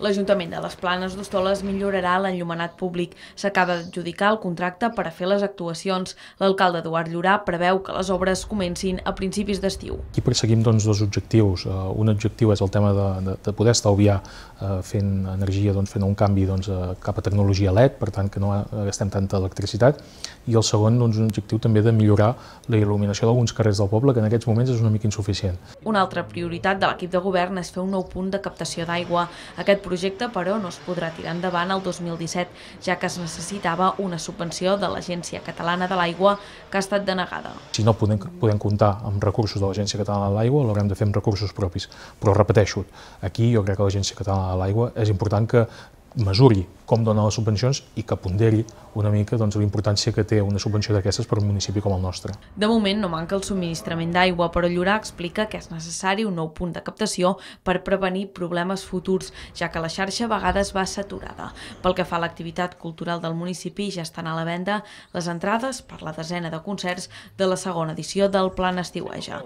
L'Ajuntament de les Planes d'Hostoles millorarà l'enllumenat públic. S'acaba d'adjudicar el contracte per a fer les actuacions. L'alcalde Eduard Llorà preveu que les obres comencin a principis d'estiu. Aquí perseguim doncs, dos objectius. Uh, un objectiu és el tema de, de, de poder estalviar uh, fent energia, doncs, fent un canvi doncs, uh, cap a tecnologia LED, per tant que no gastem tanta electricitat, i el segon doncs, un objectiu també de millorar la il·luminació d'alguns carrers del poble, que en aquests moments és una mica insuficient. Una altra prioritat de l'equip de govern és fer un nou punt de captació d'aigua. Aquest projecte, però, no es podrà tirar endavant el 2017, ja que es necessitava una subvenció de l'Agència Catalana de l'Aigua que ha estat denegada. Si no podem, podem comptar amb recursos de l'Agència Catalana de l'Aigua, l'haurem de fer amb recursos propis. Però repeteixo, aquí jo crec que l'Agència Catalana de l'Aigua és important que mesuri com dona les subvencions i que ponderi una mica doncs, la importància que té una subvenció d'aquestes per un municipi com el nostre. De moment no manca el subministrament d'aigua, però Llorà explica que és necessari un nou punt de captació per prevenir problemes futurs, ja que la xarxa a vegades va saturada. Pel que fa a l'activitat cultural del municipi, ja estan a la venda les entrades per la desena de concerts de la segona edició del Plan Estiueja.